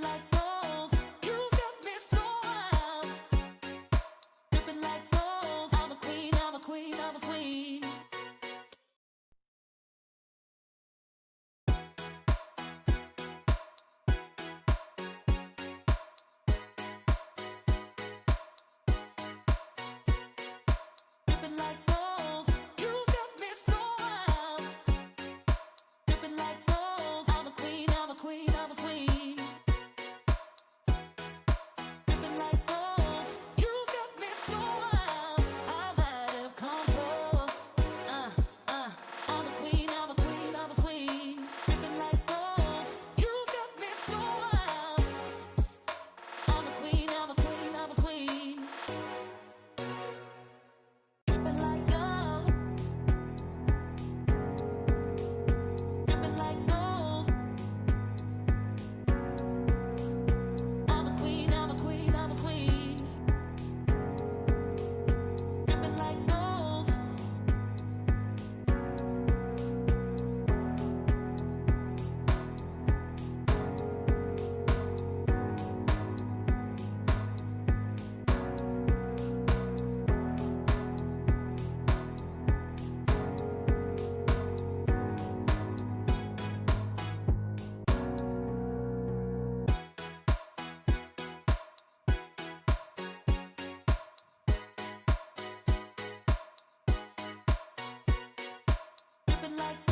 Like like